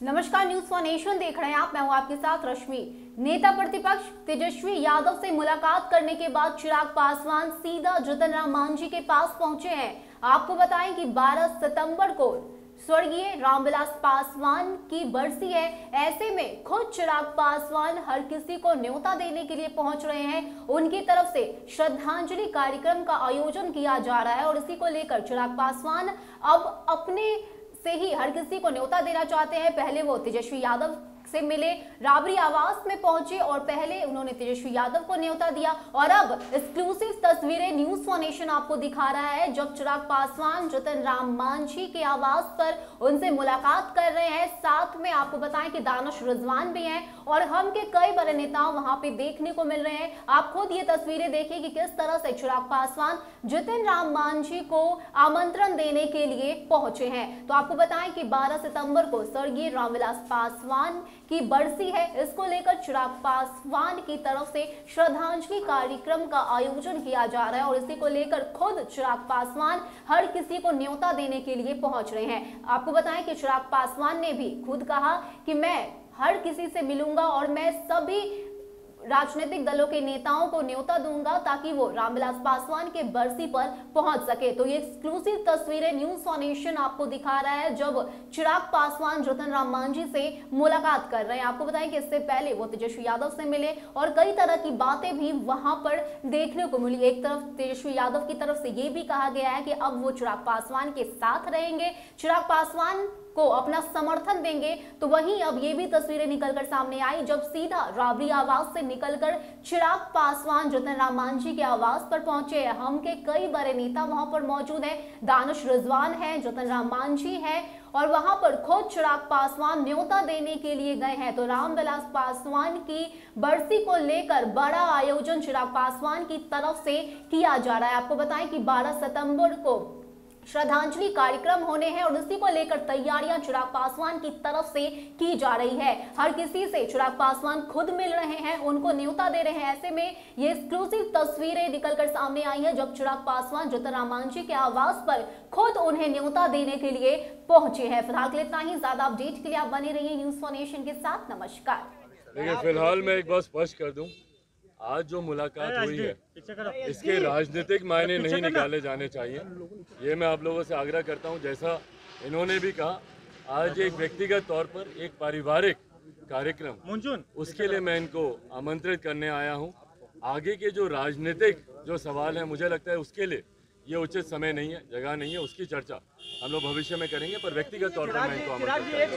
नमस्कार news for nation देख रहे हैं आप। मैं हूँ आपके साथ रश्मि। नेता प्रतिपक्ष तेजस्वी यादव से मुलाकात करने के बाद चिराग पासवान सीधा जतन राम मांझी के पास पहुँचे हैं। आपको बताएँ कि 12 सितंबर को स्वर्गीय रामविलास पासवान की बरसी है। ऐसे में खुद चिराग पासवान हर किसी को न्योता देने के लिए पहुँच रहे हैं। उनकी तरफ़ से श्रद्धांजलि कार्यक्रम का आयोजन किया जा रहा है और इसी को लेकर चिराग पासवान अब अपने से ही हर किसी को न्योता देना चाहते हैं। पहले वो तेजस्वी यादव से मिले। राबरी आवास में पहुँचे और पहले उन्होंने तेजस्वी यादव को न्योता दिया। और अब एक्सक्लूसिव तस्वीरें न्यूज़ फॉर नेशन आपको दिखा रहा है, जब चिराग पासवान, जतन राम मांझी के आवास पर उनसे मुलाकात कर रहे हैं। साथ में आपको बताएँ कि दानिश रिजवान भी हैं और हम के कई बड़े नेता वहाँ पे देखने को मिल रहे हैं। आप खुद ये तस्वीरें देखिए कि किस तरह से चिराग पासवान, जितिन राम मांझी को आमंत्रण देने के लिए पहुँचे हैं। तो आपको बताएँ कि 12 सितंबर को स्वर्गीय रामविलास पासवान की बरसी है। इसको लेकर चिराग पासवान की तरफ़ से श्रद्धांजलि कार्यक्रम का आयोजन किया जा रहा है और इसी को लेकर खुद चिराग पासवान हर किसी को न्योता देने के लिए पहुँच रहे हैं। आपको बताएँ कि चिराग पासवान ने भी खुद कहा कि मैं हर किसी से मिलूँगा और मैं सभी राजनीतिक दलों के नेताओं को न्योता दूँगा ताकि वो रामविलास पासवान के बरसी पर पहुँच सके। तो ये एक्सक्लूसिव तस्वीरें न्यूज़ फाउंडेशन आपको दिखा रहा है जब चिराग पासवान रतन राम मांझी से मुलाकात कर रहे हैं। आपको बताएँ कि इससे पहले वो तेजस्वी यादव से मिले और कई तरह की बातें भी वहाँ पर देखने को मिली। एक तरफ़ तेजस्वी यादव की तरफ़ से ये भी कहा गया है कि अब वो चिराग पासवान के साथ रहेंगे। चिराग पासवान को अपना समर्थन देंगे। तो वहीं अब ये भी तस्वीरें निकलकर सामने आई जब सीधा राबड़ी आवास से निकलकर चिराग पासवान जतन राम मांझी के आवास पर पहुँचे हम के कई बड़े नेता वहाँ पर मौजूद हैं। दानिश रिजवान है, जतन राम मांझी है और वहाँ पर खुद चिराग पासवान न्योता देने के लिए गए हैं। तो रामविलास पासवान की बरसी को लेकर बड़ा आयोजन चिराग पासवान की तरफ़ से किया जा रहा है। आपको बताएँ कि 12 सितंबर को श्रद्धांजलि कार्यक्रम होने हैं और इसी को लेकर तैयारियाँ चिराग पासवान की तरफ़ से की जा रही है। हर किसी से चिराग पासवान खुद मिल रहे हैं, उनको न्योता दे रहे हैं। ऐसे में ये एक्सक्लूसिव तस्वीरें निकलकर सामने आई है, जब चिराग पासवान ज्योतिराम मांझी के आवास पर खुद उन्हें न्योता देने के लिए पहुँचे हैं। फ़िलहाल इतना ही। ज़्यादा अपडेट के लिए आप बने रहिए न्यूज़ फॉर नेशन के साथ। नमस्कार। फ़िलहाल मैं एक बार स्पष्ट कर दूँ आज जो मुलाकात हुई है इसके राजनीतिक मायने नहीं निकाले जाने चाहिए। ये मैं आप लोगों से आग्रह करता हूँ जैसा इन्होंने भी कहा आज एक व्यक्तिगत तौर पर एक पारिवारिक कार्यक्रम। उसके लिए मैं इनको आमंत्रित करने आया हूँ। आगे के जो राजनीतिक जो सवाल है मुझे लगता है उसके लिए ये उचित समय नहीं है जगह नहीं है उसकी चर्चा हम लोग भविष्य में करेंगे पर व्यक्तिगत तौर पर मैं इनको आमंत्रित